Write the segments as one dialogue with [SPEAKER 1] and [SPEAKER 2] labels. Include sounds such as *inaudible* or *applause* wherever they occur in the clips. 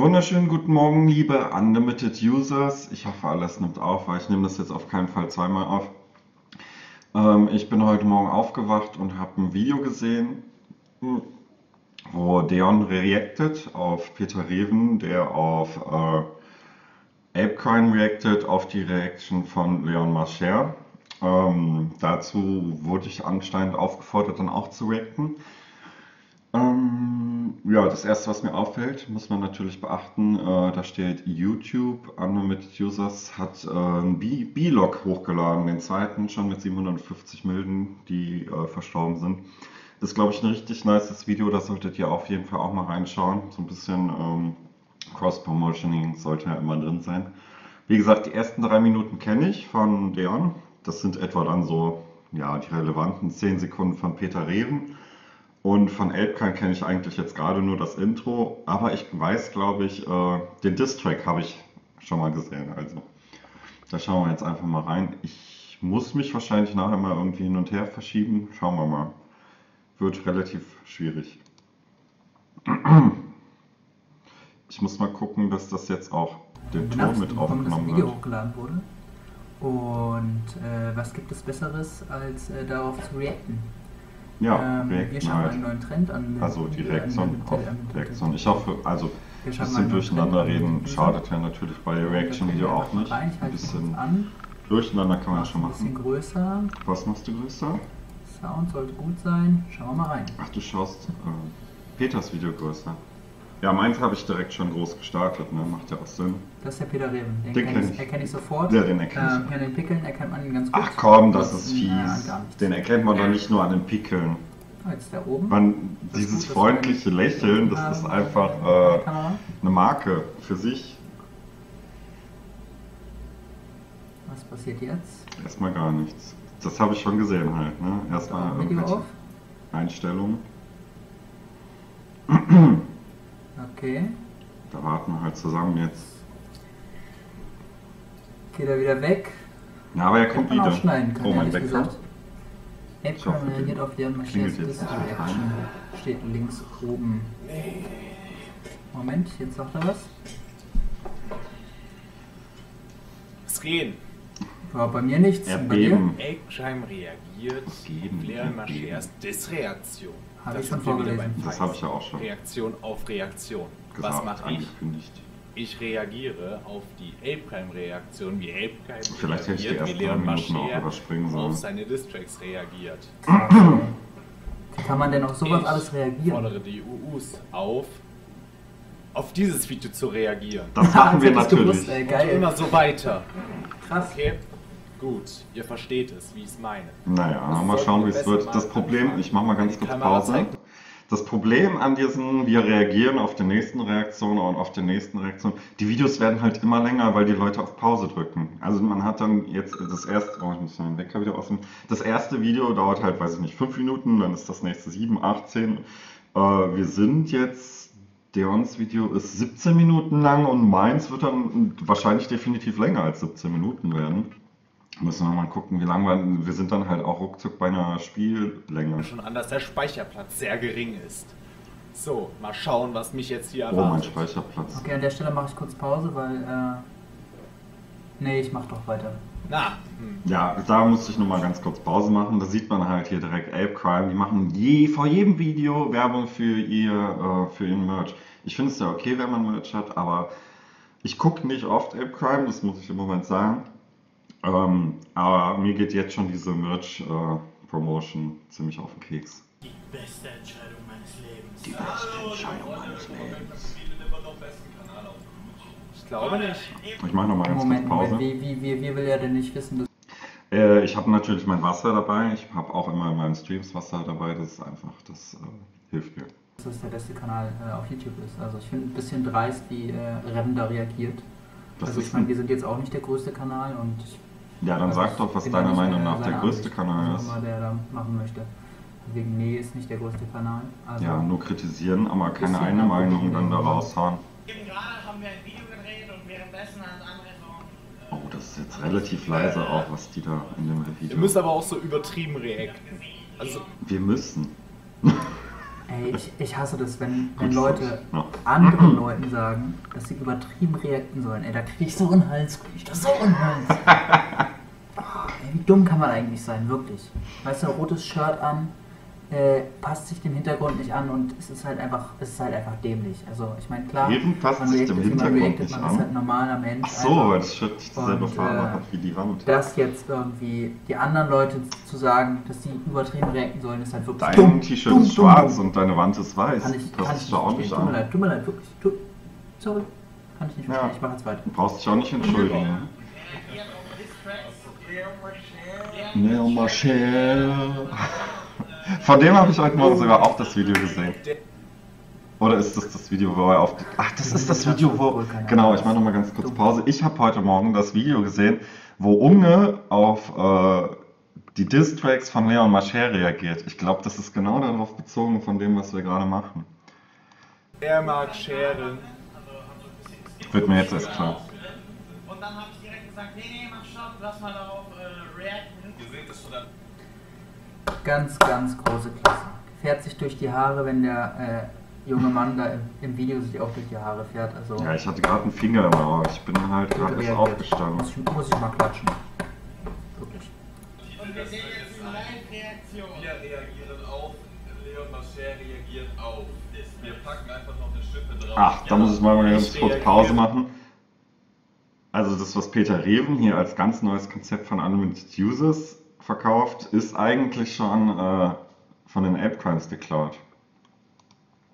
[SPEAKER 1] Wunderschönen guten Morgen, liebe Unlimited Users. Ich hoffe, alles nimmt auf, weil ich nehme das jetzt auf keinen Fall zweimal auf. Ähm, ich bin heute Morgen aufgewacht und habe ein Video gesehen, wo Deon reactet auf Peter Reven, der auf äh, Apecoin reactet, auf die Reaction von Leon Marcher. Ähm, dazu wurde ich anscheinend aufgefordert, dann auch zu reacten. Ähm, ja, das erste, was mir auffällt, muss man natürlich beachten, äh, da steht YouTube, Unlimited Users hat äh, einen B-Log hochgeladen, den zweiten schon mit 750 Milden, die äh, verstorben sind. Das ist, glaube ich, ein richtig nices Video, da solltet ihr auf jeden Fall auch mal reinschauen. So ein bisschen ähm, Cross-Promotioning sollte ja immer drin sein. Wie gesagt, die ersten drei Minuten kenne ich von Deon. Das sind etwa dann so, ja, die relevanten 10 Sekunden von Peter Reven. Und von Elbkan kenne ich eigentlich jetzt gerade nur das Intro, aber ich weiß, glaube ich, äh, den Distrack habe ich schon mal gesehen. Also da schauen wir jetzt einfach mal rein. Ich muss mich wahrscheinlich nachher mal irgendwie hin und her verschieben. Schauen wir mal. Wird relativ schwierig. Ich muss mal gucken, dass das jetzt auch den Ton mit aufgenommen
[SPEAKER 2] das Video wird. hochgeladen wurde. Und äh, was gibt es Besseres, als äh, darauf zu reacten?
[SPEAKER 1] Ja, ähm,
[SPEAKER 2] wir schauen halt. einen neuen Trend an.
[SPEAKER 1] Also die Reaktion auf Reaktion. Ich hoffe, also ein bisschen durcheinander reden schadet ja natürlich bei Reaction-Video auch nicht. Ein bisschen durcheinander kann man schon machen. Ein
[SPEAKER 2] bisschen größer.
[SPEAKER 1] Was machst du größer?
[SPEAKER 2] Sound sollte gut sein. Schauen wir mal rein.
[SPEAKER 1] Ach, du schaust äh, Peters Video größer. Ja, meins habe ich direkt schon groß gestartet, ne? macht ja auch Sinn.
[SPEAKER 2] Das ist der Peter Reven.
[SPEAKER 1] Den, den
[SPEAKER 2] kenn ich. erkenne ich sofort.
[SPEAKER 1] Ja, den erkenne ich.
[SPEAKER 2] Ähm, an den Pickeln erkennt man ihn ganz gut.
[SPEAKER 1] Ach komm, das, das ist fies. Den erkennt man doch nicht nur an den Pickeln.
[SPEAKER 2] Jetzt der oben.
[SPEAKER 1] Man, dieses gut, freundliche Lächeln, das ist einfach äh, eine Marke für sich.
[SPEAKER 2] Was passiert jetzt?
[SPEAKER 1] Erstmal gar nichts. Das habe ich schon gesehen halt. Ne? Erstmal irgendwelche Einstellungen. *clears throat*
[SPEAKER 2] Okay.
[SPEAKER 1] Da warten wir halt zusammen jetzt.
[SPEAKER 2] Geht er wieder weg?
[SPEAKER 1] Ja, aber er kommt wieder.
[SPEAKER 2] Kann,
[SPEAKER 1] oh, mein Wecker.
[SPEAKER 2] App reagiert auf deren Machines Reaction. Steht links oben. Moment, jetzt sagt er was.
[SPEAKER 3] Was gehen?
[SPEAKER 2] War bei mir nichts.
[SPEAKER 1] Erbeben.
[SPEAKER 3] Eggscheim reagiert.
[SPEAKER 1] Geben.
[SPEAKER 3] Leon Marchers Disreaktion.
[SPEAKER 2] Habe ich schon vorgelesen.
[SPEAKER 1] Das habe ich ja auch schon.
[SPEAKER 3] Reaktion auf Reaktion.
[SPEAKER 1] Gesagt,
[SPEAKER 3] Was mache ich? Ich reagiere auf die Ape-Reaktion, wie Ape
[SPEAKER 1] Vielleicht hätte ich die ersten Leon Minuten auch überspringen sollen.
[SPEAKER 3] auf seine Distracks reagiert.
[SPEAKER 2] Wie kann man denn auf sowas
[SPEAKER 3] ich
[SPEAKER 2] alles reagieren?
[SPEAKER 3] Ich fordere die UUs auf, auf dieses Video zu reagieren.
[SPEAKER 1] Das machen wir *laughs* natürlich.
[SPEAKER 2] Gewusst, ey, geil.
[SPEAKER 3] Und immer so weiter.
[SPEAKER 2] Krass.
[SPEAKER 3] Okay. Gut, ihr versteht es, wie ich es meine.
[SPEAKER 1] Naja, mal schauen, wie es wird. Das Problem, ich mache mal ganz kurz Pause. Das Problem an diesen, wir reagieren auf die nächsten Reaktionen und auf die nächsten Reaktionen, die Videos werden halt immer länger, weil die Leute auf Pause drücken. Also man hat dann jetzt das erste, oh, ich muss meinen Wecker wieder offen. Das erste Video dauert halt, weiß ich nicht, fünf Minuten, dann ist das nächste sieben, acht, zehn. Äh, wir sind jetzt, Deons Video ist 17 Minuten lang und meins wird dann wahrscheinlich definitiv länger als 17 Minuten werden. Müssen wir mal gucken, wie lange wir, wir sind dann halt auch ruckzuck bei einer Spiellänge.
[SPEAKER 3] Schon an, dass der Speicherplatz sehr gering ist. So, mal schauen, was mich jetzt hier
[SPEAKER 1] erwartet. Oh, mein Speicherplatz.
[SPEAKER 2] Okay, an der Stelle mache ich kurz Pause, weil, äh, nee, ich mache doch weiter.
[SPEAKER 3] Na.
[SPEAKER 1] Hm. Ja, da musste ich nur mal ganz kurz Pause machen. Da sieht man halt hier direkt Ape Crime. Die machen je, vor jedem Video Werbung für ihr, äh, für ihren Merch. Ich finde es ja okay, wenn man Merch hat, aber ich gucke nicht oft Ape Crime, das muss ich im Moment sagen. Ähm, aber mir geht jetzt schon diese Merch-Promotion äh, ziemlich auf den Keks.
[SPEAKER 4] Die beste Entscheidung meines Lebens.
[SPEAKER 1] Die beste Entscheidung meines Lebens.
[SPEAKER 3] Ich glaube nicht.
[SPEAKER 1] Ich mache nochmal ganz
[SPEAKER 2] Moment,
[SPEAKER 1] kurz Pause.
[SPEAKER 2] Moment, wie, wie, wie, wie will er denn nicht wissen, dass
[SPEAKER 1] äh, ich habe natürlich mein Wasser dabei. Ich habe auch immer in meinen Streams Wasser dabei. Das ist einfach, das äh, hilft mir.
[SPEAKER 2] Dass das der beste Kanal äh, auf YouTube ist. Also ich finde ein bisschen dreist, wie äh, Reven da reagiert.
[SPEAKER 1] Das
[SPEAKER 2] also ich meine, wir sind jetzt auch nicht der größte Kanal und ich
[SPEAKER 1] ja, dann sag doch, was deiner Meinung nach der größte Kanal ist.
[SPEAKER 2] Der da machen möchte. Wegen Nee ist nicht der größte Kanal.
[SPEAKER 1] Also ja, nur kritisieren, aber keine eine Meinung dann da raushauen.
[SPEAKER 4] Eben gerade haben wir ein Video gedreht und währenddessen hat andere
[SPEAKER 1] Oh, das ist jetzt relativ leise auch, was die da in dem Video...
[SPEAKER 3] Ihr müsst aber auch so übertrieben reacten. Also...
[SPEAKER 1] Wir müssen.
[SPEAKER 2] Ey, ich, ich hasse das, wenn, wenn Leute
[SPEAKER 1] ja.
[SPEAKER 2] anderen Leuten sagen, dass sie übertrieben reagieren sollen. Ey, da krieg ich so einen Hals, krieg ich das so einen Hals. *laughs* Dumm kann man eigentlich sein, wirklich. Weißt du, rotes Shirt an, äh, passt sich dem Hintergrund nicht an und es ist halt einfach, es ist halt einfach dämlich. Also ich meine, klar,
[SPEAKER 1] Eben passt
[SPEAKER 2] man
[SPEAKER 1] sich dem Hintergrund
[SPEAKER 2] reactet,
[SPEAKER 1] nicht
[SPEAKER 2] man
[SPEAKER 1] an.
[SPEAKER 2] ist halt ein normaler Mensch.
[SPEAKER 1] Ach so, weil das Shirt nicht dieselbe Farbe
[SPEAKER 2] äh,
[SPEAKER 1] hat wie die Wand.
[SPEAKER 2] Das jetzt irgendwie die anderen Leute zu sagen, dass die übertrieben reacten sollen, ist halt wirklich
[SPEAKER 1] Dein
[SPEAKER 2] dumm.
[SPEAKER 1] T-Shirt
[SPEAKER 2] dumm,
[SPEAKER 1] ist schwarz
[SPEAKER 2] dumm.
[SPEAKER 1] und deine Wand ist weiß.
[SPEAKER 2] Kann ich,
[SPEAKER 1] das
[SPEAKER 2] kann
[SPEAKER 1] ist
[SPEAKER 2] ich
[SPEAKER 1] doch auch
[SPEAKER 2] nicht verstehen. Tut mir
[SPEAKER 1] an.
[SPEAKER 2] leid, tut mir leid, wirklich. Tut, sorry. Kann ich nicht
[SPEAKER 1] Ja.
[SPEAKER 2] verstehen. Ich mache jetzt weiter.
[SPEAKER 1] Du brauchst dich auch nicht entschuldigen.
[SPEAKER 4] Auf Distracks.
[SPEAKER 1] Neo Michel. *laughs* Von dem habe ich heute Morgen sogar auch das Video gesehen. Oder ist das das Video, wo er auf... Ach, das ist das Video, wo... Genau, ich mache nochmal ganz kurz Pause. Ich habe heute Morgen das Video gesehen, wo Unge auf äh, die Distracks von Leon Mascher reagiert. Ich glaube, das ist genau darauf bezogen von dem, was wir gerade machen.
[SPEAKER 3] Er mag Scheren.
[SPEAKER 1] Wird mir jetzt erst klar.
[SPEAKER 4] Und dann habe ich gesagt, nee, nee, mach stopp, lass mal darauf äh, reacten.
[SPEAKER 2] Ganz, ganz große Klasse. Fährt sich durch die Haare, wenn der äh, junge Mann da im, im Video sich auch durch die Haare fährt. Also
[SPEAKER 1] Ja, ich hatte gerade einen Finger im Auge. Ich bin halt gerade erst aufgestanden.
[SPEAKER 2] Muss ich, muss ich mal klatschen. Wirklich.
[SPEAKER 4] Und wir sehen jetzt die Live-Reaktion.
[SPEAKER 5] Wir reagieren auf, Leon Mascher reagiert auf. Wir packen einfach noch eine Schippe drauf.
[SPEAKER 1] Ach, da muss ich mal ganz kurz. Pause machen. Also das, was Peter Reven hier als ganz neues Konzept von Unlimited Users verkauft, ist eigentlich schon äh, von den Ape Crimes geklaut.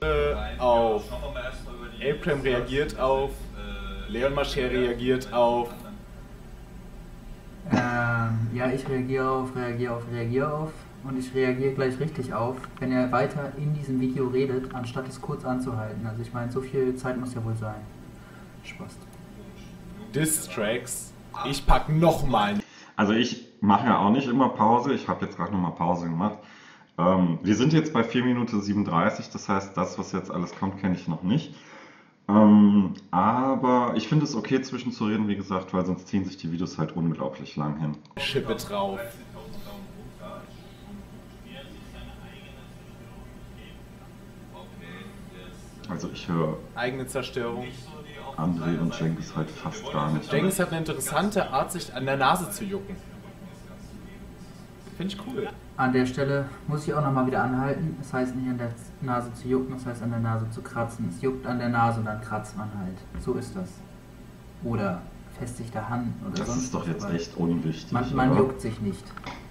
[SPEAKER 3] Äh, auf. Aprem reagiert auf.
[SPEAKER 5] Äh,
[SPEAKER 3] Leon Mascher reagiert auf.
[SPEAKER 2] Ähm, ja, ich reagiere auf, reagiere auf, reagiere auf. Und ich reagiere gleich richtig auf, wenn er weiter in diesem Video redet, anstatt es kurz anzuhalten. Also ich meine, so viel Zeit muss ja wohl sein. Spaß.
[SPEAKER 3] Distracks. Ich pack nochmal.
[SPEAKER 1] Also ich mache ja auch nicht immer Pause. Ich habe jetzt gerade nochmal Pause gemacht. Ähm, wir sind jetzt bei 4 Minuten 37. Das heißt, das, was jetzt alles kommt, kenne ich noch nicht. Ähm, aber ich finde es okay zwischenzureden, wie gesagt, weil sonst ziehen sich die Videos halt unglaublich lang hin.
[SPEAKER 3] Schippe drauf.
[SPEAKER 1] Also ich höre
[SPEAKER 3] Eigene Zerstörung.
[SPEAKER 1] André und Jenkins halt fast gar nicht.
[SPEAKER 3] Jenkins hat eine interessante Art, sich an der Nase zu jucken. Finde ich cool.
[SPEAKER 2] An der Stelle muss ich auch nochmal wieder anhalten. Es heißt nicht an der Nase zu jucken, es heißt an der Nase zu kratzen. Es juckt an der Nase und dann kratzt man halt. So ist das. Oder festigte Hand oder
[SPEAKER 1] Das
[SPEAKER 2] sonst
[SPEAKER 1] ist doch jetzt echt unwichtig.
[SPEAKER 2] Man, man juckt sich nicht.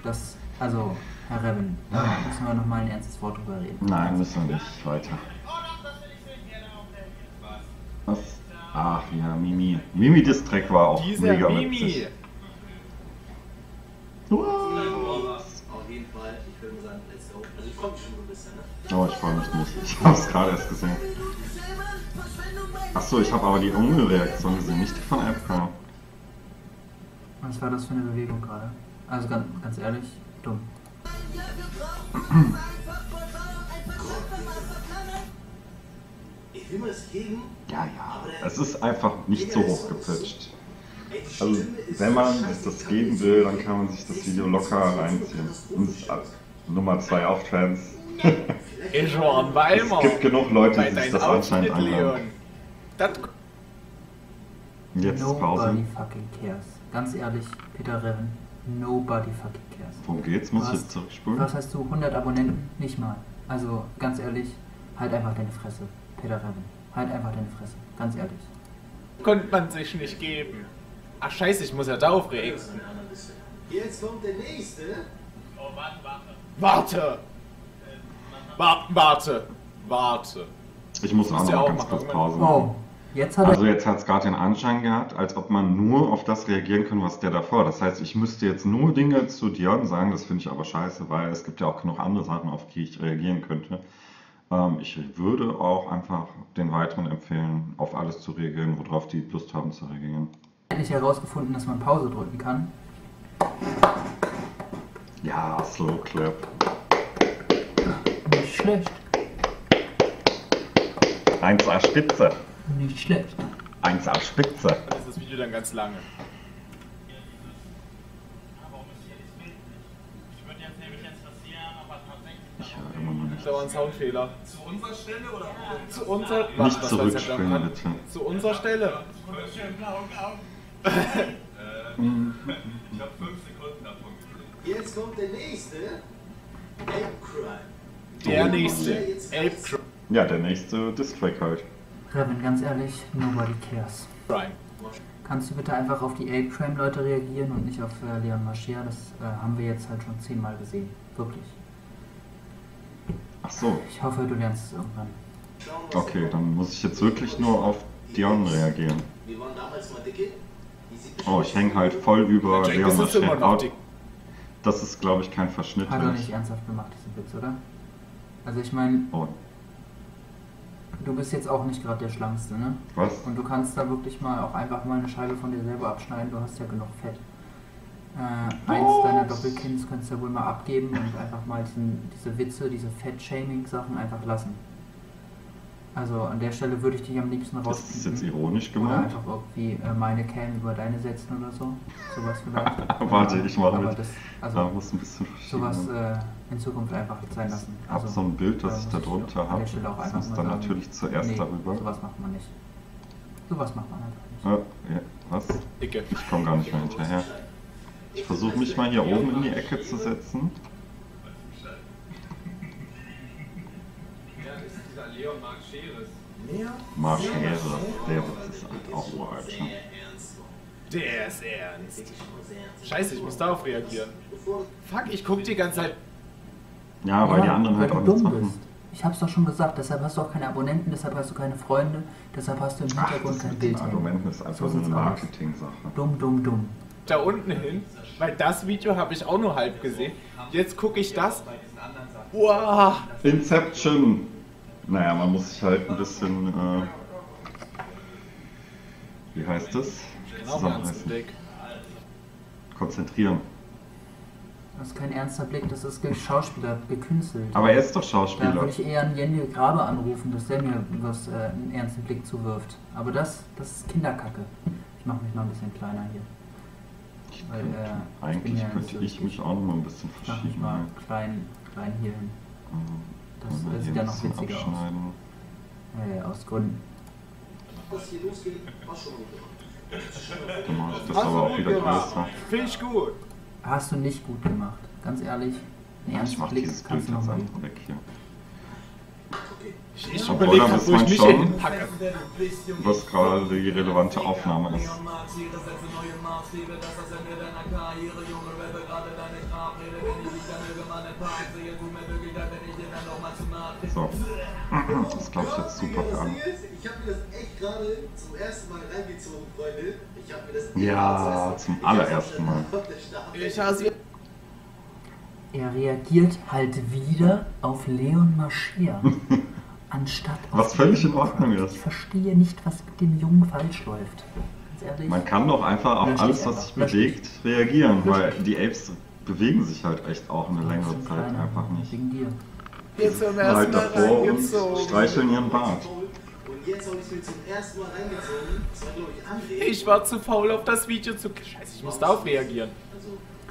[SPEAKER 2] Das, also, Herr Reven, da müssen wir nochmal ein ernstes Wort drüber reden.
[SPEAKER 1] Nein, müssen wir nicht. Weiter.
[SPEAKER 4] Oh doch, das will ich sehen, hier da auf der
[SPEAKER 1] Was? Ach ja, Mimi. Mimi Distrack war auch
[SPEAKER 3] Dieser
[SPEAKER 1] mega
[SPEAKER 3] Mimi.
[SPEAKER 1] witzig.
[SPEAKER 6] Auf jeden Fall, ich würde sagen, let's go. Also ich freue mich schon so ein bisschen, ne?
[SPEAKER 1] Oh, ich freue mich nicht. Ich habe es gerade erst gesehen. Achso, ich habe aber die Unge-Reaktion gesehen, nicht die von Epcom.
[SPEAKER 2] Was war das für eine Bewegung gerade? Also ganz, ganz ehrlich, dumm. *clears throat*
[SPEAKER 6] Ich will mal das geben.
[SPEAKER 1] Ja, ja. Es ist einfach nicht so hoch gepitcht. Also, wenn man sich das geben will, dann kann man sich das Video locker reinziehen. Und Nummer 2 auf
[SPEAKER 3] Weimar.
[SPEAKER 1] Es gibt genug Leute, die sich das anscheinend anhören. Jetzt ist Pause.
[SPEAKER 2] Nobody fucking cares. Ganz ehrlich, Peter Reven, nobody fucking cares.
[SPEAKER 1] Worum geht's? Muss ich
[SPEAKER 2] Was?
[SPEAKER 1] jetzt zurückspulen?
[SPEAKER 2] Was hast du? 100 Abonnenten? Nicht mal. Also, ganz ehrlich, halt einfach deine Fresse, Peter Reven. Halt einfach deine Fresse. Ganz ehrlich.
[SPEAKER 3] konnte man sich nicht geben. Ach scheiße, ich muss ja darauf reagieren.
[SPEAKER 6] Jetzt kommt der nächste.
[SPEAKER 4] Oh, warte, warte.
[SPEAKER 3] Warte! Wa warte! Warte!
[SPEAKER 1] Ich muss auch noch mal ganz
[SPEAKER 3] machen,
[SPEAKER 1] kurz. Pause machen.
[SPEAKER 2] Oh, jetzt hat.
[SPEAKER 1] Also jetzt hat es gerade den Anschein gehabt, als ob man nur auf das reagieren kann, was der davor. Das heißt, ich müsste jetzt nur Dinge zu Dion sagen, das finde ich aber scheiße, weil es gibt ja auch genug andere Sachen, auf die ich reagieren könnte. Ähm, ich würde auch einfach den Weiteren empfehlen, auf alles zu reagieren, worauf die Lust haben zu reagieren.
[SPEAKER 2] endlich herausgefunden, dass man Pause drücken kann.
[SPEAKER 1] Ja, Slow Clap.
[SPEAKER 2] Nicht schlecht.
[SPEAKER 1] 1A Spitze.
[SPEAKER 2] Nicht schlecht.
[SPEAKER 1] 1A Spitze.
[SPEAKER 3] Dann ist das Video dann ganz lange.
[SPEAKER 4] Aber warum ist hier das Bild nicht? Ich würde jetzt nämlich interessieren, ob er tatsächlich
[SPEAKER 1] Ich höre immer noch nichts.
[SPEAKER 3] Da war ein Soundfehler.
[SPEAKER 5] Zu unserer Stelle oder?
[SPEAKER 3] Zu unserer.
[SPEAKER 1] Nicht
[SPEAKER 3] was
[SPEAKER 1] zurückspringen,
[SPEAKER 3] der-
[SPEAKER 1] bitte.
[SPEAKER 3] Zu unserer Stelle. *laughs*
[SPEAKER 5] Ich habe fünf Sekunden davon gesehen.
[SPEAKER 6] Jetzt kommt der nächste. Ape Crime.
[SPEAKER 3] Der nächste. Ape
[SPEAKER 1] Ja, der nächste Distrack halt.
[SPEAKER 2] Kevin, ganz ehrlich, nobody cares.
[SPEAKER 3] Crime.
[SPEAKER 2] Kannst du bitte einfach auf die Ape-Crime-Leute reagieren und nicht auf äh, Leon Mascher? Das äh, haben wir jetzt halt schon zehnmal gesehen. Wirklich.
[SPEAKER 1] Ach so,
[SPEAKER 2] Ich hoffe, du lernst es irgendwann.
[SPEAKER 1] Okay,
[SPEAKER 6] da
[SPEAKER 1] dann muss ich jetzt wirklich nur auf Dion reagieren.
[SPEAKER 6] Wir waren damals mal dicke. Die sieht
[SPEAKER 1] Oh, ich hänge halt voll über
[SPEAKER 3] Jack
[SPEAKER 1] Leon
[SPEAKER 3] ist immer noch
[SPEAKER 1] Oh,
[SPEAKER 3] dick.
[SPEAKER 1] Das ist, glaube ich, kein Verschnitt.
[SPEAKER 2] Hat er nicht
[SPEAKER 1] ich-
[SPEAKER 2] ernsthaft gemacht, diesen Witz, oder? Also ich meine,
[SPEAKER 1] Oh,
[SPEAKER 2] du bist jetzt auch nicht gerade der Schlankste, ne?
[SPEAKER 1] was?
[SPEAKER 2] Und du kannst da wirklich mal auch einfach mal eine Scheibe von dir selber abschneiden, du hast ja genug Fett. Äh, eins deiner Doppelkins kannst du ja wohl mal abgeben und einfach mal diesen, diese Witze, diese Fett-Shaming-Sachen einfach lassen. Also an der Stelle würde ich dich am liebsten
[SPEAKER 1] Ist das jetzt
[SPEAKER 2] rauspicken.
[SPEAKER 1] ironisch
[SPEAKER 2] Oder
[SPEAKER 1] gemeint?
[SPEAKER 2] einfach irgendwie äh, meine Cam über deine setzen oder so. Sowas vielleicht. *laughs*
[SPEAKER 1] Warte, ich mache
[SPEAKER 2] Aber
[SPEAKER 1] mit.
[SPEAKER 2] das,
[SPEAKER 1] Da
[SPEAKER 2] also
[SPEAKER 1] muss ein bisschen
[SPEAKER 2] sowas
[SPEAKER 1] verschieben.
[SPEAKER 2] äh, in Zukunft einfach sein lassen.
[SPEAKER 1] Ich habe
[SPEAKER 2] Also,
[SPEAKER 1] so ein Bild,
[SPEAKER 2] da
[SPEAKER 1] das ich
[SPEAKER 2] muss
[SPEAKER 1] da
[SPEAKER 2] ich
[SPEAKER 1] drunter
[SPEAKER 2] an
[SPEAKER 1] habe.
[SPEAKER 2] der Stelle auch
[SPEAKER 1] Das
[SPEAKER 2] einfach
[SPEAKER 1] muss
[SPEAKER 2] mal
[SPEAKER 1] dann
[SPEAKER 2] sagen,
[SPEAKER 1] natürlich zuerst
[SPEAKER 2] nee,
[SPEAKER 1] darüber.
[SPEAKER 2] Sowas macht man nicht. Sowas macht man einfach nicht.
[SPEAKER 1] Ja, ja, was? Ich komme gar nicht mehr hinterher. Ich versuche mich mal hier oben in die Ecke zu setzen.
[SPEAKER 5] Ja, das ist dieser Leon Mark Scheres.
[SPEAKER 1] Marschere, der Witz ist halt auch uralt schon.
[SPEAKER 3] Der ist ernst. Scheiße, ich muss darauf reagieren. Fuck, ich guck die ganze Zeit.
[SPEAKER 1] Ja, weil die anderen halt auch nichts
[SPEAKER 2] dumm
[SPEAKER 1] machen.
[SPEAKER 2] bist. Ich hab's doch schon gesagt, deshalb hast du auch keine Abonnenten, deshalb hast du keine Freunde, deshalb hast du im
[SPEAKER 1] Ach,
[SPEAKER 2] Hintergrund
[SPEAKER 1] das
[SPEAKER 2] kein Bild.
[SPEAKER 1] Argumenten ist einfach
[SPEAKER 2] So
[SPEAKER 1] eine. Marketing-Sache.
[SPEAKER 2] Dumm, dumm, dumm.
[SPEAKER 3] Da unten hin, weil das Video habe ich auch nur halb gesehen. Jetzt gucke ich das. Wow.
[SPEAKER 1] Inception! Naja, man muss sich halt ein bisschen, äh, wie heißt das?
[SPEAKER 3] Genau,
[SPEAKER 1] Zusammenreißen. Konzentrieren.
[SPEAKER 2] Das ist kein ernster Blick, das ist Schauspieler, gekünstelt.
[SPEAKER 1] Aber er ist doch
[SPEAKER 2] Da
[SPEAKER 1] Schauspieler.
[SPEAKER 2] würde ich eher einen Jenny Grabe anrufen, dass der mir was, äh, einen ernsten Blick zuwirft. Aber das, das ist Kinderkacke. Ich mache mich mal ein bisschen kleiner hier.
[SPEAKER 1] Ich
[SPEAKER 2] Weil,
[SPEAKER 1] könnte-
[SPEAKER 2] äh, ich
[SPEAKER 1] Eigentlich
[SPEAKER 2] ja
[SPEAKER 1] könnte
[SPEAKER 2] so
[SPEAKER 1] ich mich auch noch mal ein bisschen
[SPEAKER 2] Ich
[SPEAKER 1] verschieben.
[SPEAKER 2] mal
[SPEAKER 1] ne?
[SPEAKER 2] klein, klein hier hin.
[SPEAKER 1] Mhm.
[SPEAKER 2] Das
[SPEAKER 1] Mal hier
[SPEAKER 2] sieht ja noch witziger aus. Äh, aus Gründen.
[SPEAKER 6] was hier losgeht, war schon gut gemacht.
[SPEAKER 1] Dann mache ich das
[SPEAKER 3] Hast
[SPEAKER 1] aber
[SPEAKER 3] du
[SPEAKER 1] auch
[SPEAKER 3] gut
[SPEAKER 1] wieder
[SPEAKER 3] gemacht.
[SPEAKER 1] größer.
[SPEAKER 3] Finde ich gut.
[SPEAKER 2] Hast du nicht gut gemacht. Ganz ehrlich. Einen
[SPEAKER 1] Ich
[SPEAKER 2] Blick
[SPEAKER 1] dieses Bild
[SPEAKER 2] kannst du noch
[SPEAKER 1] jetzt
[SPEAKER 2] mal.
[SPEAKER 1] einfach weg hier.
[SPEAKER 3] Ich, ich
[SPEAKER 1] Obwohl,
[SPEAKER 3] überlege gerade, wo ich mich
[SPEAKER 1] schon-
[SPEAKER 3] hinpacke.
[SPEAKER 1] Was gerade die relevante Aufnahme ist. So. Das ist, glaube ich, jetzt super für alle.
[SPEAKER 6] Ich habe mir das echt gerade zum ersten Mal reingezogen, Freunde. Ich habe mir das
[SPEAKER 1] Ja, zum allerersten Mal.
[SPEAKER 3] Ich hasse
[SPEAKER 2] Er reagiert halt wieder auf Leon Mascher. *laughs* anstatt
[SPEAKER 1] Was völlig in Ordnung ist.
[SPEAKER 2] Ich verstehe nicht, was mit dem Jungen falsch läuft. Ganz ehrlich.
[SPEAKER 1] Man kann doch einfach auf alles, was sich bewegt, reagieren, weil die Apes bewegen sich halt echt auch eine längere Zeit einfach nicht.
[SPEAKER 2] Wegen dir.
[SPEAKER 3] jetzt zum
[SPEAKER 1] Sind halt
[SPEAKER 3] Mal
[SPEAKER 1] davor und streicheln ihren Bart.
[SPEAKER 6] Und jetzt habe ich es mir zum ersten Mal reingezogen. Das war,
[SPEAKER 3] zu faul auf das Video zu. Scheiße, ich muss darauf reagieren.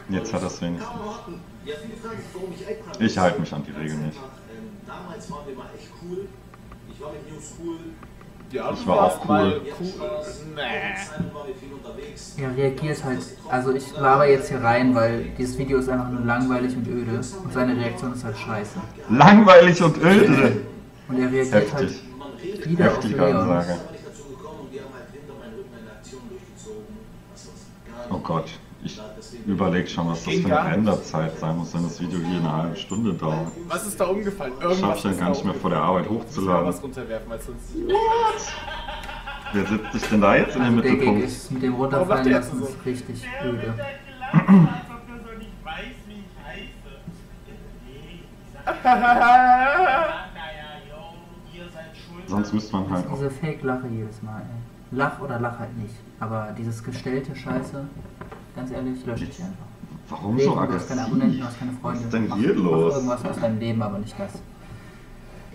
[SPEAKER 1] Jetzt hat er es wenigstens.
[SPEAKER 6] Ich
[SPEAKER 1] halte mich an die Regeln nicht.
[SPEAKER 6] Damals waren wir mal echt cool. Ich war mit News cool.
[SPEAKER 3] Ja,
[SPEAKER 1] Ich war auch
[SPEAKER 3] mal
[SPEAKER 1] cool.
[SPEAKER 6] Jetzt
[SPEAKER 3] cool. Nee.
[SPEAKER 2] Er reagiert halt, also ich laber jetzt hier rein, weil dieses Video ist einfach nur langweilig und öde und seine Reaktion ist halt scheiße.
[SPEAKER 1] Langweilig und öde. *laughs*
[SPEAKER 2] Und er reagiert
[SPEAKER 1] Heftig.
[SPEAKER 2] halt
[SPEAKER 6] Man redet,
[SPEAKER 2] wieder auf
[SPEAKER 1] Heftige
[SPEAKER 2] Leon.
[SPEAKER 1] Ansage.
[SPEAKER 6] halt
[SPEAKER 1] Oh. Gott, ich
[SPEAKER 6] Ja,
[SPEAKER 1] überlege schon, was das für eine. Renderzeit sein muss, wenn das Video hier eine halbe Stunde dauert.
[SPEAKER 3] Was ist da umgefallen?
[SPEAKER 1] Schaff
[SPEAKER 3] Irgendwas
[SPEAKER 1] ich dann
[SPEAKER 3] ist
[SPEAKER 1] gar nicht mehr vor der Arbeit
[SPEAKER 3] umgefallen. Ich muss
[SPEAKER 1] hochzuladen.
[SPEAKER 3] was runterwerfen, weil sonst nicht.
[SPEAKER 1] Wer setzt sich denn da jetzt in den
[SPEAKER 2] Also der Gag
[SPEAKER 1] Mittelpunkt?
[SPEAKER 2] ist mit dem runterfallen lassen
[SPEAKER 3] so?
[SPEAKER 2] ist richtig
[SPEAKER 4] Der wird
[SPEAKER 2] öde.
[SPEAKER 4] gelacht, als ob du so nicht weißt, wie ich heiße. Nee, ich sag ja, naja, yo, ihr seid schuld.
[SPEAKER 1] Sonst müsste man halt auch.
[SPEAKER 2] Diese Fake-Lache jedes Mal, ey. Lach oder lach halt nicht. Aber dieses gestellte Scheiße, ganz ehrlich, lösche ich einfach.
[SPEAKER 1] Warum
[SPEAKER 2] Reden,
[SPEAKER 1] so
[SPEAKER 2] du hast keine Abonnenten, du
[SPEAKER 1] aggressiv?
[SPEAKER 2] hast keine Freunde.
[SPEAKER 1] Was ist denn
[SPEAKER 2] Mach-
[SPEAKER 1] hier
[SPEAKER 2] mach
[SPEAKER 1] los?
[SPEAKER 2] irgendwas aus deinem Leben, aber nicht das.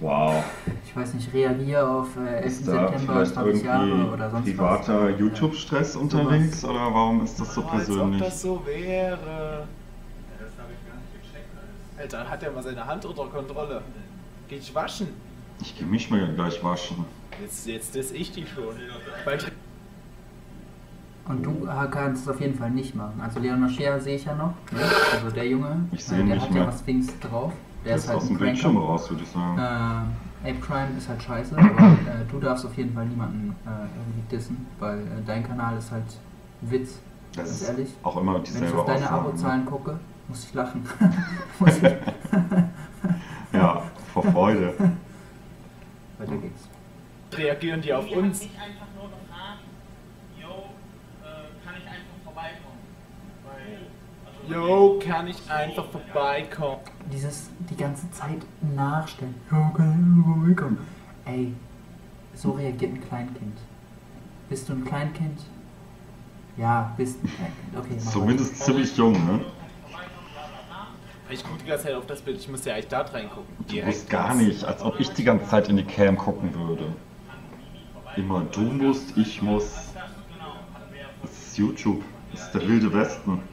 [SPEAKER 1] Wow.
[SPEAKER 2] Ich weiß nicht, reagiere auf äh, 11.
[SPEAKER 1] Ist
[SPEAKER 2] September,
[SPEAKER 1] vielleicht
[SPEAKER 2] 20 Jahre oder sonst
[SPEAKER 1] privater
[SPEAKER 2] was.
[SPEAKER 1] YouTube-Stress unterwegs oder warum ist das so
[SPEAKER 3] Oh, als ob
[SPEAKER 1] persönlich?
[SPEAKER 3] das so wäre.
[SPEAKER 5] Das habe ich gar nicht gecheckt alles.
[SPEAKER 3] Alter, hat er mal seine Hand unter Kontrolle. Geh ich waschen.
[SPEAKER 1] Ich gehe mich mal gleich waschen.
[SPEAKER 3] Jetzt, jetzt ist ich die schon. Weil
[SPEAKER 2] Und du äh, kannst es auf jeden Fall nicht machen. Also Leon Mascher sehe ich ja noch. Ne? Also der Junge,
[SPEAKER 1] Ich sehe
[SPEAKER 2] äh, der
[SPEAKER 1] nicht
[SPEAKER 2] hat
[SPEAKER 1] mehr.
[SPEAKER 2] ja was Dings drauf. Der
[SPEAKER 1] Der
[SPEAKER 2] ist
[SPEAKER 1] ist
[SPEAKER 2] halt
[SPEAKER 1] aus
[SPEAKER 2] ein
[SPEAKER 1] dem Bildschirm raus, würde ich sagen.
[SPEAKER 2] Äh, Ape Crime ist halt scheiße, aber äh, du darfst auf jeden Fall niemanden äh, irgendwie dissen, weil äh, dein Kanal ist halt Witz.
[SPEAKER 1] Das
[SPEAKER 2] ganz
[SPEAKER 1] ist
[SPEAKER 2] ehrlich.
[SPEAKER 1] auch immer
[SPEAKER 2] Wenn ich
[SPEAKER 1] dieselbe
[SPEAKER 2] auf deine
[SPEAKER 1] Aussage.
[SPEAKER 2] Abozahlen gucke, muss ich lachen. *laughs* muss ich,
[SPEAKER 1] ne? *laughs* Ja, vor Freude.
[SPEAKER 2] weiter geht's.
[SPEAKER 3] reagieren die auf uns.
[SPEAKER 4] mich einfach nur gefragt, yo, äh, kann ich einfach vorbeikommen? Weil, also,
[SPEAKER 3] Yo, kann ich einfach vorbeikommen?
[SPEAKER 2] Dieses die ganze Zeit nachstellen. Ja, kann ich vorbeikommen. Ey, so reagiert ein Kleinkind. Bist du ein Kleinkind? Ja, bist ein Kleinkind. Okay, mach
[SPEAKER 1] Zumindest ziemlich jung, ne?
[SPEAKER 3] Ich gucke die ganze Zeit auf das Bild, ich muss ja eigentlich da reingucken.
[SPEAKER 1] Du musst gar nicht, als ob ich die ganze Zeit in die Cam gucken würde. Immer du musst, ich muss. Das ist YouTube. Das ist der wilde Westen.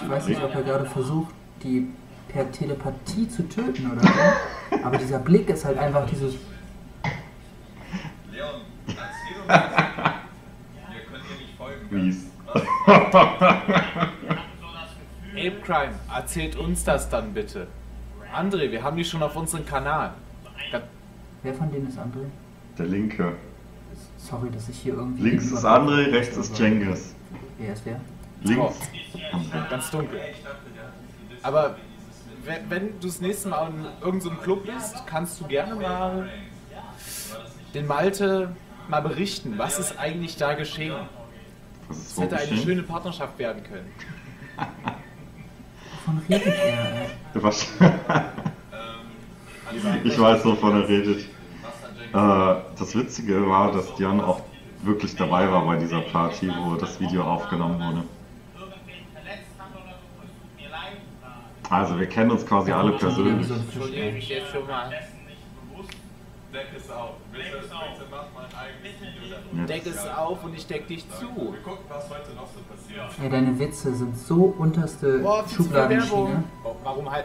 [SPEAKER 2] Ich weiß nicht, ob er gerade versucht, die per Telepathie zu töten oder so. *laughs* Aber dieser Blick ist halt einfach dieses.
[SPEAKER 5] Leon, erzähl uns das. Wir können dir nicht folgen.
[SPEAKER 1] Mies. *laughs*
[SPEAKER 3] Ape Crime, erzählt uns das dann bitte. André, wir haben die schon auf unserem Kanal. Da,
[SPEAKER 2] Wer von denen ist André?
[SPEAKER 1] Der linke.
[SPEAKER 2] Sorry, dass ich hier irgendwie.
[SPEAKER 1] Links ist André, rechts ist Cengiz.
[SPEAKER 2] Wer ist wer?
[SPEAKER 1] Links.
[SPEAKER 3] ganz dunkel. Aber wenn, wenn du das nächste Mal in irgendeinem Club bist, kannst du gerne mal den Malte mal berichten, was ist eigentlich da geschehen. Es hätte eine
[SPEAKER 1] geschehen?
[SPEAKER 3] schöne Partnerschaft werden können. *laughs*
[SPEAKER 2] Wovon redet er?
[SPEAKER 1] Was? *laughs* Ich weiß, wovon er redet. Äh, das Witzige war, dass Jan auch wirklich dabei war bei dieser Party, wo das Video aufgenommen wurde.
[SPEAKER 4] irgendwen verletzt hat oder so, es tut mir leid. Äh,
[SPEAKER 1] Also wir kennen uns quasi alle persönlich.
[SPEAKER 3] Entschuldige mich jetzt schon mal.
[SPEAKER 5] Deck es auf.
[SPEAKER 4] Deck es auf.
[SPEAKER 3] und ich deck dich zu.
[SPEAKER 5] Wir gucken, was heute noch so passiert.
[SPEAKER 2] Ey, deine Witze sind so unterste
[SPEAKER 3] Boah.
[SPEAKER 2] Schubladenschiene.
[SPEAKER 3] Oh, Warum halt?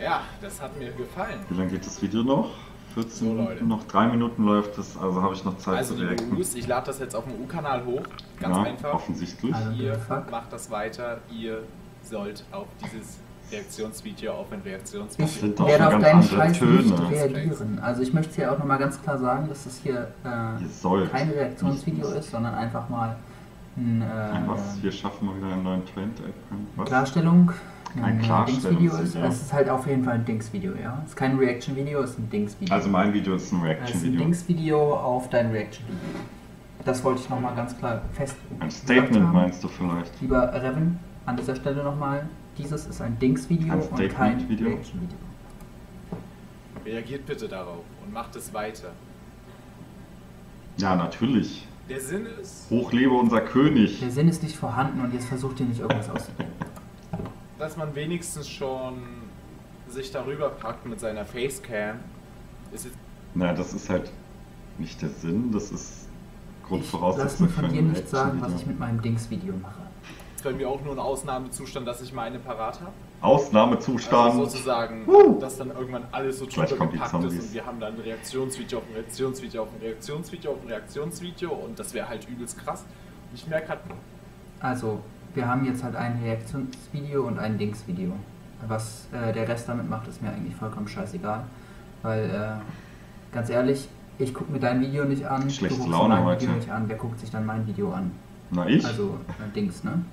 [SPEAKER 3] Ja, das hat mir gefallen.
[SPEAKER 1] Wie lange geht das Video noch? 14
[SPEAKER 3] So, Leute.
[SPEAKER 1] Minuten, noch drei Minuten läuft es, also habe ich noch Zeit
[SPEAKER 3] Also
[SPEAKER 1] zu reacten.
[SPEAKER 3] News, ich lade das jetzt auf dem U-Kanal hoch. Ganz
[SPEAKER 1] ja,
[SPEAKER 3] einfach.
[SPEAKER 1] offensichtlich.
[SPEAKER 2] Also,
[SPEAKER 3] Ihr
[SPEAKER 2] fuck?
[SPEAKER 3] macht das weiter. Ihr sollt auf dieses Reaktionsvideo, auf ein
[SPEAKER 2] Ich
[SPEAKER 3] Reaktionsvideo.
[SPEAKER 1] sind doch
[SPEAKER 2] werde auf
[SPEAKER 1] ganz
[SPEAKER 2] deinen Scheiß nicht
[SPEAKER 1] Töne.
[SPEAKER 2] reagieren. Also ich möchte hier auch nochmal ganz klar sagen, dass das hier äh, kein Reaktionsvideo
[SPEAKER 1] Nicht-
[SPEAKER 2] ist, sondern einfach mal ein,
[SPEAKER 1] Ein
[SPEAKER 2] äh,
[SPEAKER 1] was? Wir schaffen mal wieder einen neuen Trend. ey. Was?
[SPEAKER 2] Klarstellung.
[SPEAKER 1] Ein
[SPEAKER 2] äh,
[SPEAKER 1] Klarstellungsvideo.
[SPEAKER 2] Dingsvideo ist. Es ist halt auf jeden Fall ein Dingsvideo, ja. Es ist kein Reaction-Video, es ist ein Dingsvideo.
[SPEAKER 1] Also mein Video ist ein
[SPEAKER 2] es ist ein
[SPEAKER 1] Reaction-Video.
[SPEAKER 2] Dingsvideo auf dein Reaction-Video. Das wollte ich nochmal ganz klar fest.
[SPEAKER 1] Ein Statement
[SPEAKER 2] haben.
[SPEAKER 1] meinst du vielleicht?
[SPEAKER 2] Lieber Revan, an dieser Stelle nochmal, dieses ist ein Dingsvideo und kein
[SPEAKER 1] Statement-Video?
[SPEAKER 2] Reaction-Video.
[SPEAKER 3] Reagiert bitte darauf und macht es weiter.
[SPEAKER 1] Ja, natürlich.
[SPEAKER 3] Der Sinn ist,
[SPEAKER 1] Hoch lebe unser König.
[SPEAKER 2] Der Sinn ist nicht vorhanden und jetzt versucht ihr nicht irgendwas auszudenken.
[SPEAKER 3] dass man wenigstens schon sich darüber packt mit seiner Facecam. Ist jetzt
[SPEAKER 1] Na, das ist halt nicht der Sinn, das ist
[SPEAKER 2] Ich lass
[SPEAKER 1] Grundvoraussetzung
[SPEAKER 2] mir
[SPEAKER 1] für
[SPEAKER 2] von
[SPEAKER 1] ein
[SPEAKER 2] dir nicht sagen, was ich mit meinem Dingsvideo mache.
[SPEAKER 3] Bei mir auch nur ein Ausnahmezustand, dass ich meine parat habe.
[SPEAKER 1] Ausnahmezustand.
[SPEAKER 3] Also sozusagen, dass dann irgendwann alles so gepackt ist und wir haben dann ein Reaktionsvideo auf ein Reaktionsvideo auf ein Reaktionsvideo auf ein Reaktionsvideo und das wäre halt übelst krass. Und ich merke halt,
[SPEAKER 2] Also, wir haben jetzt halt ein Reaktionsvideo und ein Dingsvideo. Was äh, der Rest damit macht, ist mir eigentlich vollkommen scheißegal. Weil, äh, ganz ehrlich, ich gucke mir dein Video nicht an,
[SPEAKER 1] Schlechte
[SPEAKER 2] du guckst
[SPEAKER 1] Laune
[SPEAKER 2] mein
[SPEAKER 1] heute.
[SPEAKER 2] Video nicht an, wer guckt sich dann mein Video an?
[SPEAKER 1] Na, ich?
[SPEAKER 2] Also, äh, Dings, ne?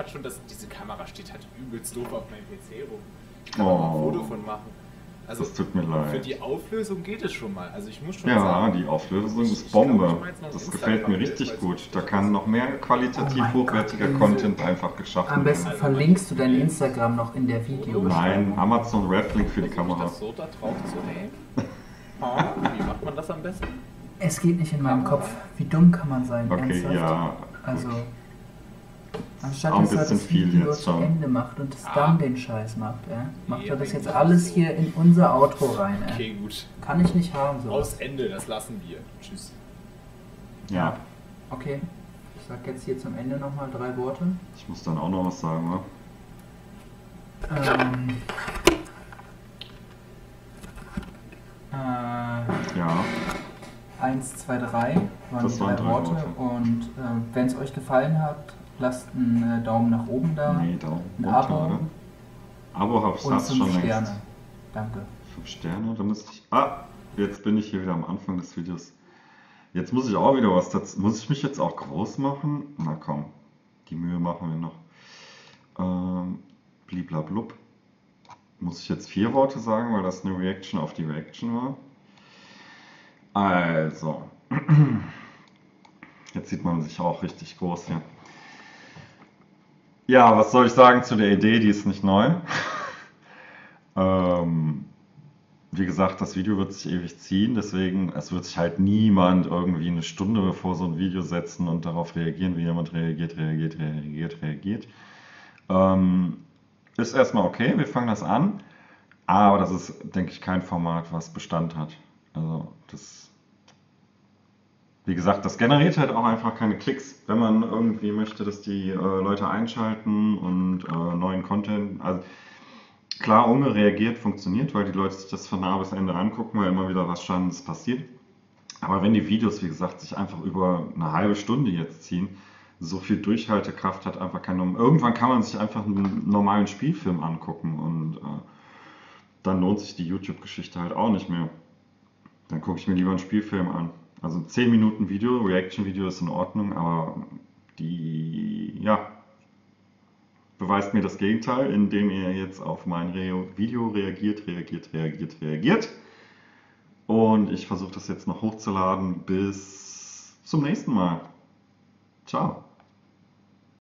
[SPEAKER 3] Hat schon, dass diese Kamera steht halt übelst doof auf meinem PC rum. Ich kann mal ein
[SPEAKER 1] Oh.
[SPEAKER 3] Foto von machen. Also
[SPEAKER 1] das tut mir
[SPEAKER 3] für
[SPEAKER 1] leid.
[SPEAKER 3] die Auflösung geht es schon mal. Also ich muss schon
[SPEAKER 1] Ja,
[SPEAKER 3] sagen,
[SPEAKER 1] die Auflösung
[SPEAKER 3] Ich-
[SPEAKER 1] ist
[SPEAKER 3] ich glaub,
[SPEAKER 1] Bombe.
[SPEAKER 3] ein
[SPEAKER 1] Das gefällt mir richtig gut. Da kann noch mehr
[SPEAKER 2] Oh
[SPEAKER 1] qualitativ
[SPEAKER 2] mein
[SPEAKER 1] hochwertiger
[SPEAKER 2] Gott,
[SPEAKER 1] Content einfach geschaffen
[SPEAKER 2] Am besten
[SPEAKER 1] werden.
[SPEAKER 2] verlinkst du dein Instagram noch in der Video.
[SPEAKER 1] Nein, Amazon Raffling für die Kamera.
[SPEAKER 3] das so da drauf zu nehmen. *laughs* Wie macht man das am besten?
[SPEAKER 2] Es geht nicht in meinem Kopf. Wie dumm kann man sein?
[SPEAKER 1] Okay,
[SPEAKER 2] ernsthaft?
[SPEAKER 1] ja.
[SPEAKER 2] Also,
[SPEAKER 1] gut.
[SPEAKER 2] Anstatt
[SPEAKER 1] Auch ein
[SPEAKER 2] dass er das
[SPEAKER 1] viel
[SPEAKER 2] Video
[SPEAKER 1] jetzt
[SPEAKER 2] zu. Ende macht und es
[SPEAKER 3] Ah.
[SPEAKER 2] dann den Scheiß macht, äh, macht
[SPEAKER 3] Ja,
[SPEAKER 2] er das jetzt alles hier in unser Outro rein. Äh.
[SPEAKER 3] Okay, gut.
[SPEAKER 2] Kann ich nicht haben, so.
[SPEAKER 3] Aus Ende, das lassen wir. Tschüss.
[SPEAKER 1] Ja,
[SPEAKER 2] Okay, ich sag jetzt hier zum Ende nochmal drei Worte.
[SPEAKER 1] ich muss dann auch noch was sagen, ne?
[SPEAKER 2] Ähm, Äh,
[SPEAKER 1] Ja,
[SPEAKER 2] 1, 2, 3 waren
[SPEAKER 1] Das
[SPEAKER 2] die
[SPEAKER 1] waren
[SPEAKER 2] drei
[SPEAKER 1] drei
[SPEAKER 2] Worte.
[SPEAKER 1] Worte.
[SPEAKER 2] Und äh, wenn es euch gefallen hat, lasst einen äh, Daumen nach oben da,
[SPEAKER 1] nee, Daumen
[SPEAKER 2] ein
[SPEAKER 1] runter,
[SPEAKER 2] Abo
[SPEAKER 1] oder? Abo hab's,
[SPEAKER 2] und 5
[SPEAKER 1] schon
[SPEAKER 2] Sterne.
[SPEAKER 1] längst.
[SPEAKER 2] Danke.
[SPEAKER 1] Fünf Sterne, da müsste ich. Ah, jetzt bin ich hier wieder am Anfang des Videos. Jetzt muss ich auch wieder was dazu. Muss ich mich jetzt auch groß machen? Na komm, die Mühe machen wir noch. Ähm, bliblablub. Muss ich jetzt vier Worte sagen, weil das eine Reaction auf die Reaction war? Also. *clears throat* Jetzt sieht man sich auch richtig groß hier. Ja, was soll ich sagen zu der Idee? Die ist nicht neu. *laughs* ähm, wie gesagt, das Video wird sich ewig ziehen, deswegen, es wird sich halt niemand irgendwie eine Stunde bevor so ein Video setzen und darauf reagieren, wie jemand reagiert, reagiert, reagiert, reagiert. Ähm, ist erstmal okay, wir fangen das an, aber das ist, denke ich, kein Format, was Bestand hat. Also, das, wie gesagt, das generiert halt auch einfach keine Klicks, wenn man irgendwie möchte, dass die äh, Leute einschalten und äh, neuen Content, also Klar, ohne reagiert funktioniert, weil die Leute sich das von A bis Ende angucken, weil immer wieder was Spannendes passiert. Aber wenn die Videos, wie gesagt, sich einfach über eine halbe Stunde jetzt ziehen, so viel Durchhaltekraft hat einfach keine. Irgendwann kann man sich einfach einen normalen Spielfilm angucken und äh, dann lohnt sich die YouTube-Geschichte halt auch nicht mehr. Dann gucke ich mir lieber einen Spielfilm an. Also 10 Minuten Video, Reaction-Video ist in Ordnung, aber die, ja, beweist mir das Gegenteil, indem ihr jetzt auf mein Re Video reagiert, reagiert, reagiert, reagiert. Und ich versuche das jetzt noch hochzuladen. Bis zum nächsten Mal. Ciao.